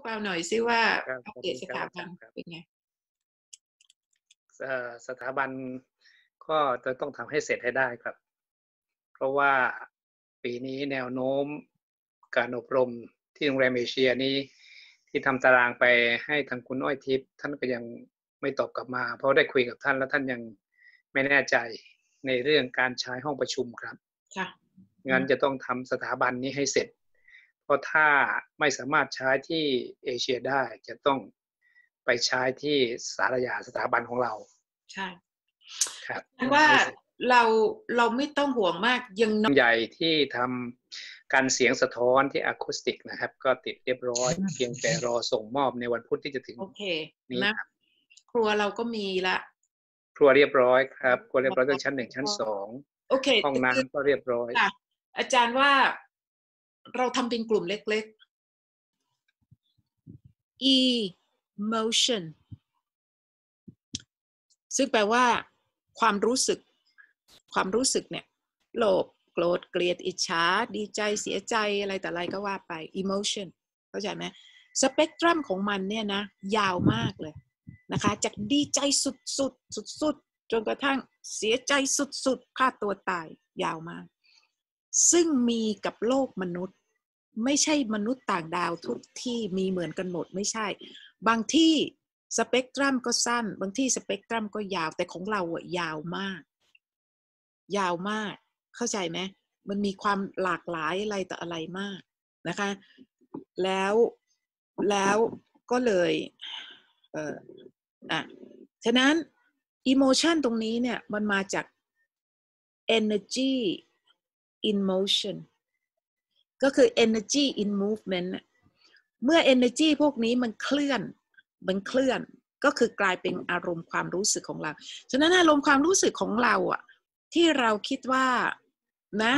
วกเราหน่อยซิว่าครับอัปเดตสถาบันครับเป็นไงเอ่อสถาบันก็จะต้องทำให้เสร็จให้ได้ครับ เพราะว่าปีนี้แนวโน้มการอบรมที่โรงแรมเอเชียนี้ ที่ทำตารางไปให้ทางคุณอ้อยทิพย์ท่านก็ยังไม่ตอบกลับมา เพราะได้คุยกับท่านแล้วท่านยังไม่แน่ใจในเรื่องการใช้ห้องประชุมครับค่ะงั้นจะต้องทำสถาบันนี้ให้เสร็จเพ ราะถ้าไม่สามารถใช้ที่เอเชียได้จะต้องไปใช้ที่สารยาสถาบันของเรา ใช่ครับแปลว่าเราเราไม่ต้องห่วงมากยังน้อยใหญ่ที่ทำการเสียงสะท้อนที่อะคูสติกนะครับ ก็ติดเรียบร้อย เพียงแต่รอส่งมอบในวันพุธที่จะถึงโอเคนี่นะครัวเราก็มีละ ครัวเรียบร้อยครับ ครัวเรียบร้อยตั้งชั้นหนึ่งชั้นสองโอเคห้องน้ำก็เรียบร้อยค่ะอาจารย์ว่า เราทำเป็นกลุ่มเล็กๆ emotion ซึ่งแปลว่า ความรู้สึก ความรู้สึกเนี่ยโลภโกรธเกลียดอิจฉาดีใจเสียใจอะไรแต่อะไรก็ว่าไป emotion เข้าใจไหมสเปกตรัมของมันเนี่ยนะ ยาวมากเลยนะคะ จากดีใจสุดๆสุดๆจนกระทั่งเสียใจสุดๆฆ่าตัวตายยาวมาก ซึ่งมีกับโลกมนุษย์ ไม่ใช่มนุษย์ต่างดาวทุกที่มีเหมือนกันหมดไม่ใช่ บางที่สเปกตรัมก็สั้น บางที่สเปกตรัมก็ยาวแต่ของเราอะยาวมาก ยาวมาก เข้าใจไหมมันมีความหลากหลายอะไรต่ออะไรมากนะคะ แล้วแล้วก็เลยเอออะฉะนั้น emotion ตรงนี้เนี่ยมันมาจาก energy in motion ก็คือ energy in movement เมื่อ energy พวกนี้มันเคลื่อน มันเคลื่อน ก็คือกลายเป็นอารมณ์ความรู้สึกของเรา ฉะนั้นอารมณ์ความรู้สึกของเราอะที่เราคิดว่านะ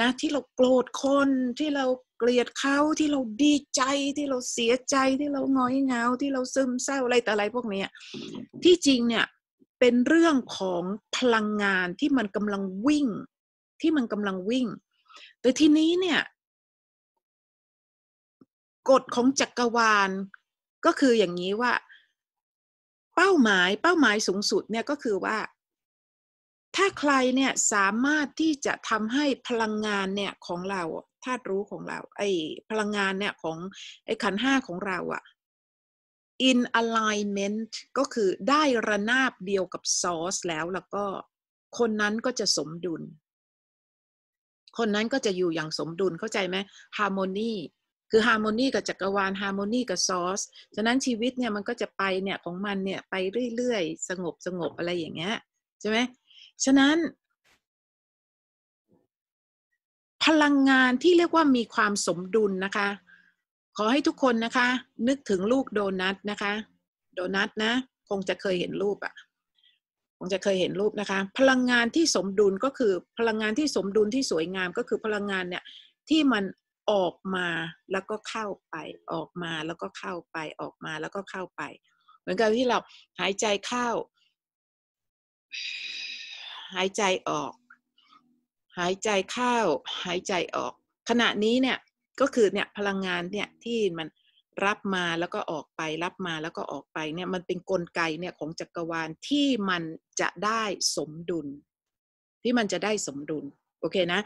นะที่เราโกรธคนที่เราเกลียดเขาที่เราดีใจที่เราเสียใจที่เราหงอยเหงาที่เราซึมเศร้าอะไรแต่อะไรพวกนี้ที่จริงเนี่ยเป็นเรื่องของพลังงานที่มันกำลังวิ่ง ที่มันกำลังวิ่ง แต่ทีนี้เนี่ย กฎของจักรวาล ก็คืออย่างนี้ว่า เป้าหมายเป้าหมายสูงสุดเนี่ยก็คือว่า ถ้าใครเนี่ยสามารถที่จะทำให้พลังงานเนี่ยของเราธาตุรู้ของเรา ไอ้พลังงานเนี่ยของไอ้ขันห้าของเราอะ in alignment ก็คือได้ระนาบเดียวกับ source แล้วแล้วก็คนนั้นก็จะสมดุล คนนั้นก็จะอยู่อย่างสมดุลเข้าใจไหม harmony คือ harmony กับจักรวาล harmony กับ source ฉะนั้นชีวิตเนี่ยมันก็จะไปเนี่ยของมันเนี่ยไปเรื่อยๆ สงบสงบอะไรอย่างเงี้ยใช่ไหมฉะนั้น พลังงานที่เรียกว่ามีความสมดุลนะคะ ขอให้ทุกคนนะคะ นึกถึงลูกโดนัทนะคะ โดนัทนะ คงจะเคยเห็นรูปอะ่ะคงจะเคยเห็นรูปนะคะ พลังงานที่สมดุลก็คือพลังงานที่สมดุลที่สวยงามก็คือพลังงานเนี่ยที่มัน ออกมาแล้วก็เข้าไป ออกมาแล้วก็เข้าไป ออกมาแล้วก็เข้าไป เหมือนกับที่เราหายใจเข้า หายใจออก หายใจเข้า หายใจออก ขณะนี้เนี่ยก็คือเนี่ยพลังงานเนี่ยที่มันรับมาแล้วก็ออกไปรับมาแล้วก็ออกไปเนี่ยมันเป็นนกลไกเนี่ยของจักรวาลที่มันจะได้สมดุล ที่มันจะได้สมดุล โอเคนะ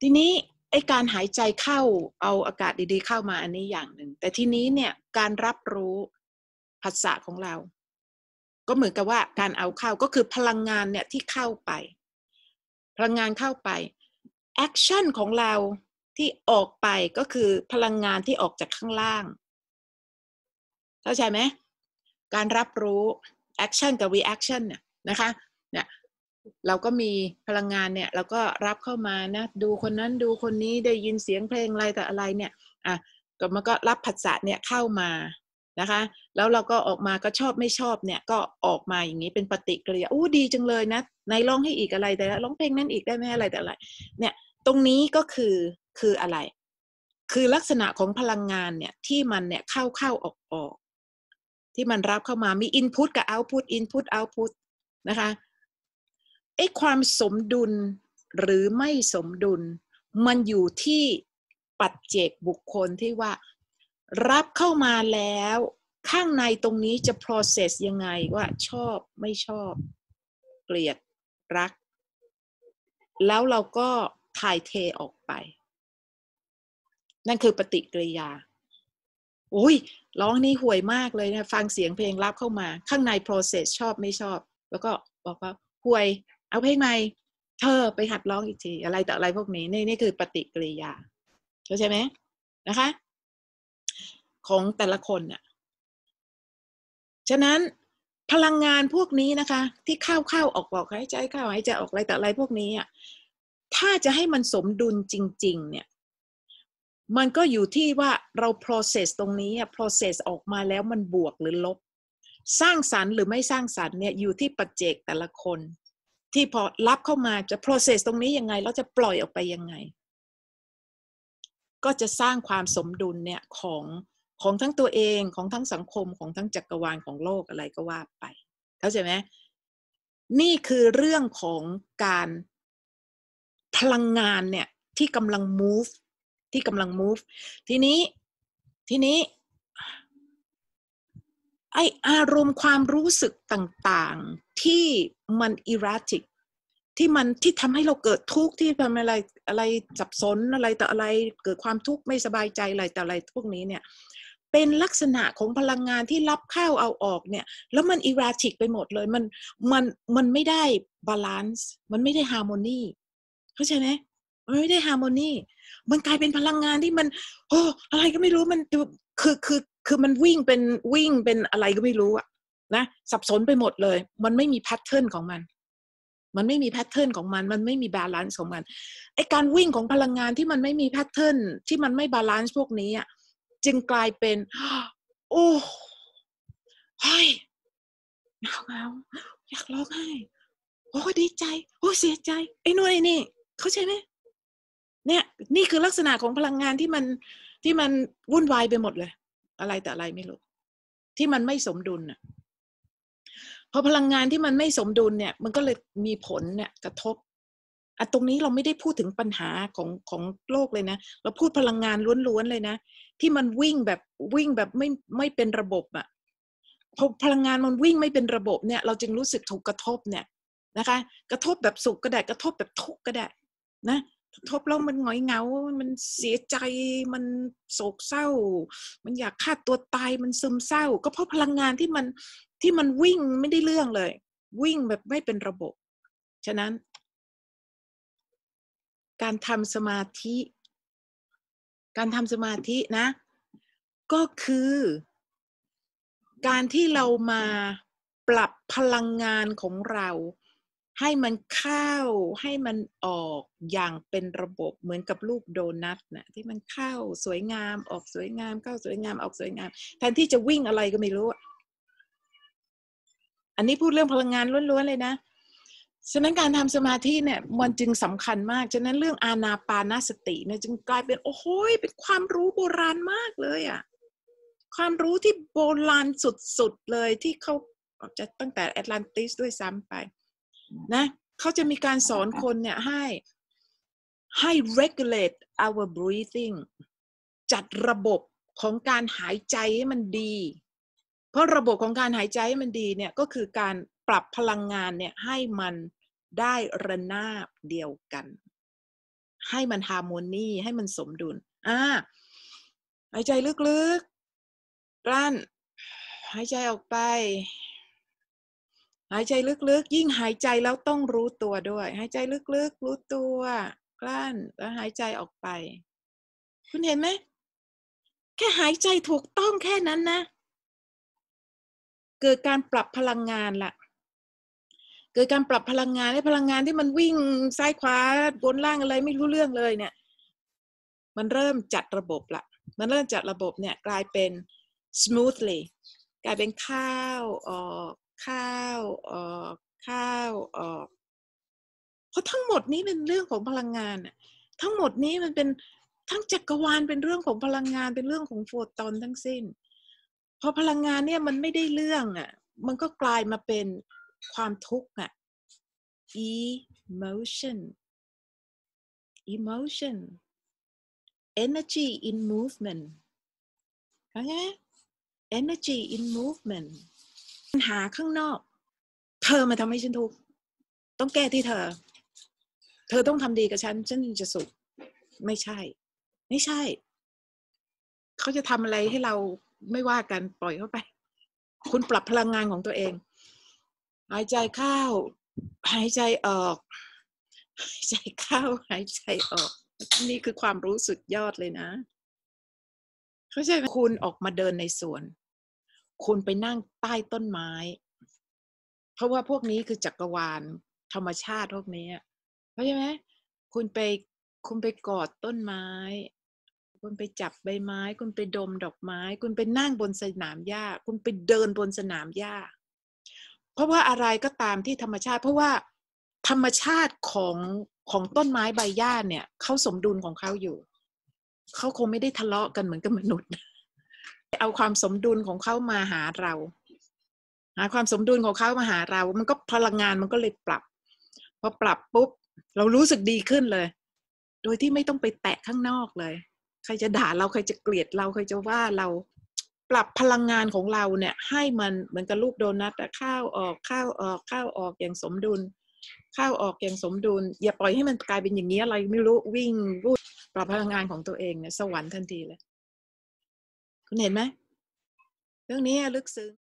ทีนี้ ไอ้การหายใจเข้าเอาอากาศดีๆเข้ามาอันนี้อย่างหนึ่ง แต่ทีนี้เนี่ยการรับรู้ภาษาของเรา ก็เหมือนกับว่าการเอาเข้าก็คือพลังงานเนี่ยที่เข้าไป พลังงานเข้าไป action ของเราที่ออกไปก็คือพลังงานที่ออกจากข้างล่าง เข้าใจไหมการรับรู้ action กับ reaction เนี่ยนะคะเนี่ย เราก็มีพลังงานเนี่ยเราก็รับเข้ามานะดูคนนั้นดูคนนี้ได้ยินเสียงเพลงอะไรแต่อะไรเนี่ยอะก็มันก็รับผัสสะเนี่ยเข้ามานะคะ แล้วเราก็ออกมาก็ชอบไม่ชอบเนี่ยก็ออกมาอย่างนี้เป็นปฏิกิริยาอู้ดีจังเลยนะในร้องให้อีกอะไรแต่ร้องเพลงนั้นอีกได้ไหมอะไรแต่อะไร เนี่ยตรงนี้ก็คือคืออะไร คือลักษณะของพลังงานเนี่ยที่มันเนี่ยเข้าเข้าออกออกที่มันรับเข้ามามี input กับ output input output นะคะ ไอ้ความสมดุลหรือไม่สมดุล มันอยู่ที่ปัจเจกบุคคลที่ว่า รับเข้ามาแล้ว ข้างในตรงนี้จะ process ยังไงว่าชอบไม่ชอบ เกลียดรัก แล้วเราก็ถ่ายเทออกไป นั่นคือปฏิกิริยาโอ้ยร้องนี่ห่วยมากเลยนะฟังเสียงเพลงรับเข้ามา ข้างใน process ชอบไม่ชอบ แล้วก็บอกว่าห่วย เอาเพลงใหม่เธอไปหัดร้องอีกที อะไรต่ออะไรพวกนี้นี่นี่คือปฏิกิริยาเข้าใจไหมนะคะ ของแต่ละคนน่ะฉะนั้นพลังงานพวกนี้นะคะ ที่เข้าเข้าออกออกหายใจเข้าหายใจออกอะไรแต่อะไรพวกนี้อะถ้าจะให้มันสมดุลจริง ๆ เนี่ย มันก็อยู่ที่ว่าเรา process ตรงนี้ process ออกมาแล้วมันบวกหรือลบ สร้างสรรค์หรือไม่สร้างสรรค์เนี่ยอยู่ที่ปัจเจกแต่ละคน ที่พอรับเข้ามาจะ process ตรงนี้ยังไงแล้วจะปล่อยออกไปยังไง ก็จะสร้างความสมดุลเนี่ยของของทั้งตัวเองของทั้งสังคมของทั้งจักรวาลของโลกอะไรก็ว่าไป เข้าใจไหมนี่คือเรื่องของการพลังงานเนี่ยที่กำลัง move ที่กำลัง move ทีนี้ทีนี้ ไออารมณ์ความรู้สึกต่างๆที่มัน erratic ที่มันที่ทำให้เราเกิดทุกข์ที่ทำอะไรอะไรสับสนอะไรแต่อะไรเกิดความทุกข์ไม่สบายใจอะไรแต่อะไรพวกนี้เนี่ยเป็นลักษณะของพลังงานที่รับเข้าเอาออกเนี่ย แล้วมัน erratic ไปหมดเลย มันมันมันไม่ได้ balance มันไม่ได้ harmony เข้าใจไหมมันไม่ได้ harmony มันกลายเป็นพลังงานที่มันโอ้อะไรก็ไม่รู้มันคือคือ คือมันวิ่งเป็นวิ่งเป็นอะไรก็ไม่รู้อะนะสับสนไปหมดเลย มันไม่มี pattern ของมัน มันไม่มี pattern ของมัน มันไม่มี balance ของมันไอ้การวิ่งของพลังงานที่มันไม่มี patternที่มันไม่บาลานซ์พวกนี้อะจึงกลายเป็น โอ้เฮ้ยหนาวหนาวอยากร้องไห้โอ้ดีใจโอ้เสียใจไอ้นู่นไอ้นี่ เข้าใจไหมเนี่ย นี่คือลักษณะของพลังงานที่มันที่มันวุ่นวายไปหมดเลย อะไรแต่อะไรไม่รู้ที่มันไม่สมดุลน่ะพอพลังงานที่มันไม่สมดุลเนี่ย มันก็เลยมีผลเนี่ยกระทบอะตรงนี้เราไม่ได้พูดถึงปัญหาของของโลกเลยนะ เราพูดพลังงานล้วนๆเลยนะ ที่มันวิ่งแบบวิ่งแบบไม่ไม่เป็นระบบอะพอพลังงานมันวิ่งไม่เป็นระบบเนี่ย เราจึงรู้สึกถูกกระทบเนี่ยนะคะ กระทบแบบสุขก็ได้ กระทบแบบทุกข์ก็ได้นะ ทบแล้วมันหงอยเหงา มันเสียใจ มันโศกเศร้า มันอยากฆ่าตัวตาย มันซึมเศร้า ก็เพราะพลังงานที่มันที่มันวิ่งไม่ได้เรื่องเลย วิ่งแบบไม่เป็นระบบ ฉะนั้น การทำสมาธิ การทำสมาธินะ ก็คือ การที่เรามาปรับพลังงานของเรา ให้มันเข้าให้มันออกอย่างเป็นระบบเหมือนกับลูกโดนัทนะที่มันเข้าสวยงามออกสวยงามเข้าสวยงามออกสวยงามแทนที่จะวิ่งอะไรก็ไม่รู้ อันนี้พูดเรื่องพลังงานล้วนๆเลยนะฉะนั้นการทำสมาธิเนี่ยมันจึงสำคัญมาก ฉะนั้นเรื่องอานาปานาสติเนี่ยจึงกลายเป็นโอ้โหเป็นความรู้โบราณมากเลยอะ่ะความรู้ที่โบราณสุดๆเลยที่เขาจะตั้งแต่แอตแลนติสด้วยซ้ำไป นะเขาจะมีการสอนคนเนี่ยให้ให้ regulate our breathing จัดระบบของการหายใจให้มันดี เพราะระบบของการหายใจให้มันดีเนี่ยก็คือการปรับพลังงานเนี่ยให้มันได้ระนาบเดียวกัน ให้มันฮาร์โมนีให้มันสมดุลอ่าหายใจลึกๆกลั้นหายใจออกไป หายใจลึกๆ ยิ่งหายใจแล้วต้องรู้ตัวด้วย หายใจลึกๆ รู้ตัว กลั้นแล้วหายใจออกไป คุณเห็นไหม แค่หายใจถูกต้องแค่นั้นนะ เกิดการปรับพลังงานละเกิดการปรับพลังงานให้พลังงานที่มันวิ่งซ้ายขวาบนล่างอะไรไม่รู้เรื่องเลยเนี่ย มันเริ่มจัดระบบละมันเริ่มจัดระบบเนี่ยกลายเป็น smoothly กลายเป็นข้าวออก ข้าวออกข้าวออกเพราะทั้งหมดนี้เป็นเรื่องของพลังงานอะทั้งหมดนี้มันเป็นทั้งจักรวาลเป็นเรื่องของพลังงานเป็นเรื่องของโฟตอนทั้งสิ้น พอพลังงานเนี่ยมันไม่ได้เรื่องอะ มันก็กลายมาเป็นความทุกข์อะ emotion emotion energy in movement เข้าใจไหม energy in movement ปัญหาข้างนอก เธอมาทำให้ฉันทุกข์ต้องแก้ที่เธอ เธอต้องทำดีกับฉัน ฉันจะสุข ไม่ใช่ ไม่ใช่ เขาจะทำอะไรให้เราไม่ว่ากันปล่อยเข้าไป คุณปรับพลังงานของตัวเอง หายใจเข้าหายใจออก หายใจเข้าหายใจออก นี่คือความรู้สึกยอดเลยนะ เข้าใจไหมคุณออกมาเดินในสวน คุณไปนั่งใต้ต้นไม้ เพราะว่าพวกนี้คือจักรวาลธรรมชาติพวกนี้เข้าใจไหมคุณไปคุณไปกอดต้นไม้ คุณไปจับใบไม้ คุณไปดมดอกไม้ คุณไปนั่งบนสนามหญ้า คุณไปเดินบนสนามหญ้า เพราะว่าอะไรก็ตามที่ธรรมชาติ เพราะว่าธรรมชาติของของต้นไม้ใบหญ้าเนี่ยเขาสมดุลของเขาอยู่เขาคงไม่ได้ทะเลาะกันเหมือนกับมนุษย์ เอาความสมดุลของเขามาหาเรา หาความสมดุลของเขามาหาเรา มันก็พลังงานมันก็เลยปรับพอปรับปุ๊บ เรารู้สึกดีขึ้นเลย โดยที่ไม่ต้องไปแตะข้างนอกเลย ใครจะด่าเราใครจะเกลียดเราใครจะว่าเราปรับพลังงานของเราเนี่ย ให้มันเหมือนกับลูกโดนัทอะข้าวออกข้าวออกข้าวออกอย่างสมดุล ข้าวออกอย่างสมดุล อย่าปล่อยให้มันกลายเป็นอย่างนี้อะไรไม่รู้วิ่งวุ่นปรับพลังงานของตัวเองเนี่ยสวรรค์ทันทีเลย คุณเห็นไหมเรื่องนี้ลึกซึ้ง